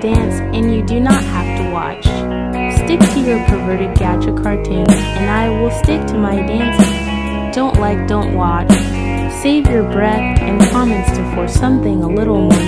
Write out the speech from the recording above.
dance and you do not have to watch. Stick to your perverted gacha cartoons and I will stick to my dancing. Don't like, don't watch. Save your breath and comments to for something a little more.